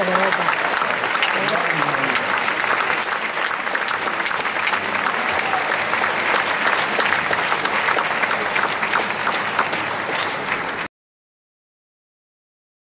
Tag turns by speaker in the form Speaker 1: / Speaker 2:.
Speaker 1: 오늘 은, 전에 봤.